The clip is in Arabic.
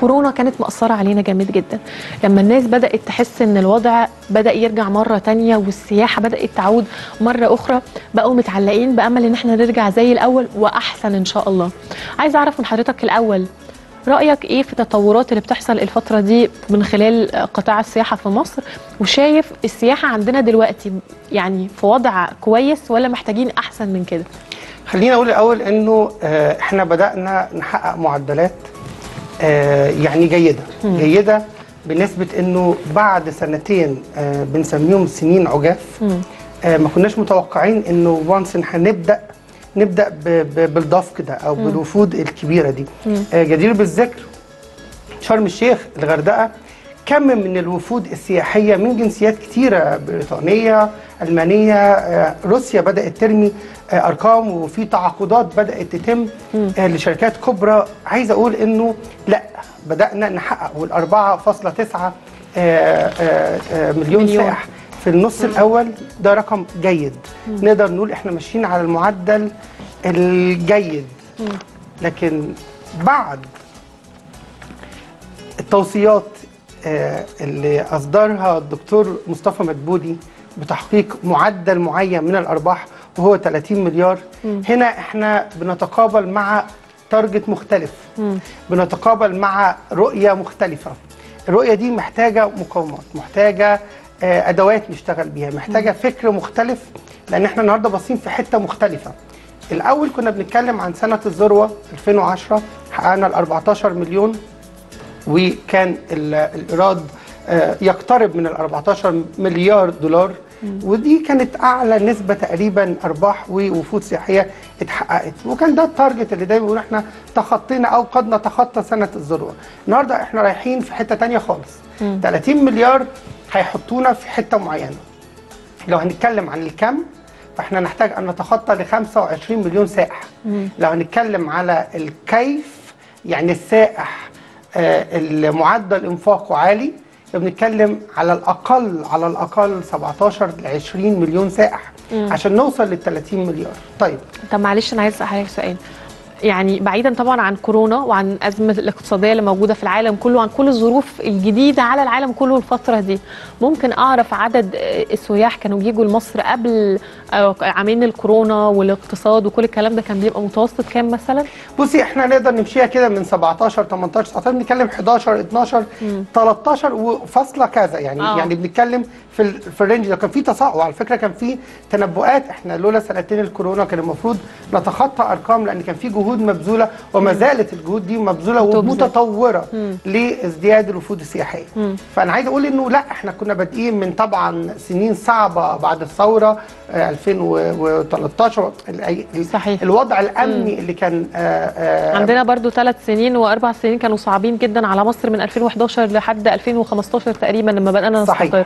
كورونا كانت مأثرة علينا جامد جدا. لما الناس بدأت تحس إن الوضع بدأ يرجع مرة تانية والسياحة بدأت تعود مرة أخرى بقوا متعلقين بأمل إن إحنا نرجع زي الأول وأحسن إن شاء الله. عايز أعرف من حضرتك الأول رأيك إيه في التطورات اللي بتحصل الفترة دي من خلال قطاع السياحة في مصر؟ وشايف السياحة عندنا دلوقتي يعني في وضع كويس ولا محتاجين أحسن من كده؟ خلينا أقول الأول إنه آه، إحنا بدأنا نحقق معدلات يعني جيدة. جيدة بنسبة إنه بعد سنتين آه، بنسميهم سنين عجاف. آه، ما كناش متوقعين إنه وانس إن هنبدأ نبدأ ب- ب- بالضفك ده أو بالوفود الكبيرة دي. آه، جدير بالذكر شرم الشيخ الغردقة كم من الوفود السياحية من جنسيات كتيرة بريطانية ألمانية آه، روسيا بدأت ترمي آه، أرقام وفي تعاقدات بدأت تتم آه، لشركات كبرى. عايز أقول إنه لأ بدأنا نحقق وال 4.9 آه، آه، آه، مليون. سائح في النص الأول. ده رقم جيد. نقدر نقول إحنا ماشيين على المعدل الجيد. لكن بعد التوصيات اللي أصدرها الدكتور مصطفى مدبولي بتحقيق معدل معين من الأرباح وهو 30 مليار. هنا إحنا بنتقابل مع تارجت مختلف. بنتقابل مع رؤية مختلفة. الرؤية دي محتاجة مقاومات محتاجة آه، أدوات نشتغل بيها محتاجة فكر مختلف لأن إحنا النهارده باصين في حتة مختلفة. الأول كنا بنتكلم عن سنة الذروة 2010 حققنا ال 14 مليون. وكان ال- الإيراد آه، يقترب من ال 14 مليار دولار ودي كانت أعلى نسبة تقريبا أرباح ووفود سياحية اتحققت. وكان ده ال target اللي دايما إحنا تخطينا أو قد نتخطى سنة الذروة. النهارده إحنا رايحين في حتة تانية خالص. 30 مليار هيحطونا في حتة معينة. لو هنتكلم عن الكم فإحنا نحتاج أن نتخطى ل 25 مليون سائح. لو هنتكلم على الكيف يعني السائح آه، اللي معدل انفاقه عالي بنتكلم على الأقل على الأقل 17 ل 20 مليون سائح عشان نوصل لل 30 مليار. طيب. طب معلش أنا عايز أسأل حضرتك سؤال. يعني بعيدا طبعا عن كورونا وعن الأزمة الاقتصادية اللي موجودة في العالم كله وعن كل الظروف الجديدة على العالم كله الفترة دي. ممكن أعرف عدد آه، السياح كانوا بيجوا لمصر قبل آه، عامين الكورونا والاقتصاد وكل الكلام ده كان بيبقى متوسط كام مثلا؟ بصي إحنا نقدر نمشيها كده من 17 18 19 بنتكلم 11 12 13 وفاصلة كذا. يعني آه. يعني بنتكلم في في الرينج ده. كان في تصاعد. وعلى فكرة كان في تنبؤات. إحنا لولا سنتين الكورونا كان المفروض نتخطى أرقام لأن كان في جهود مبذولة وما زالت الجهود دي مبذولة. ومتطورة لازدياد الوفود السياحية. فأنا عايز أقول إنه لا إحنا كنا بادئين من طبعا سنين صعبة بعد الثورة آه، 2013 ال- صحيح. الوضع الأمني اللي كان آه، آه، عندنا برضو ثلاث سنين وأربع سنين كانوا صعبين جدا على مصر من 2011 لحد 2015 تقريبا لما بدأنا. نستقر.